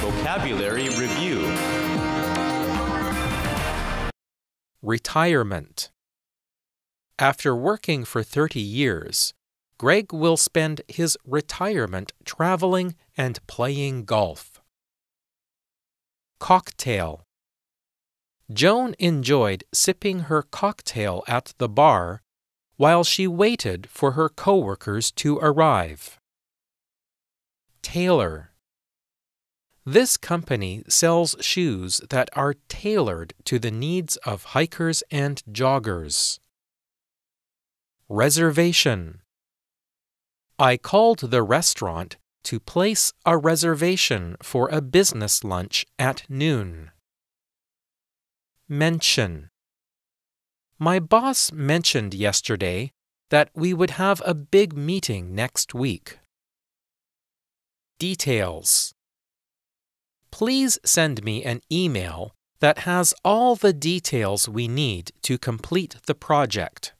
Vocabulary Review Retirement. After working for 30 years, Greg will spend his retirement traveling and playing golf. Cocktail. Joan enjoyed sipping her cocktail at the bar while she waited for her coworkers to arrive. Tailor. This company sells shoes that are tailored to the needs of hikers and joggers. Reservation. I called the restaurant to place a reservation for a business lunch at noon. Mention. My boss mentioned yesterday that we would have a big meeting next week. Details. Please send me an email that has all the details we need to complete the project.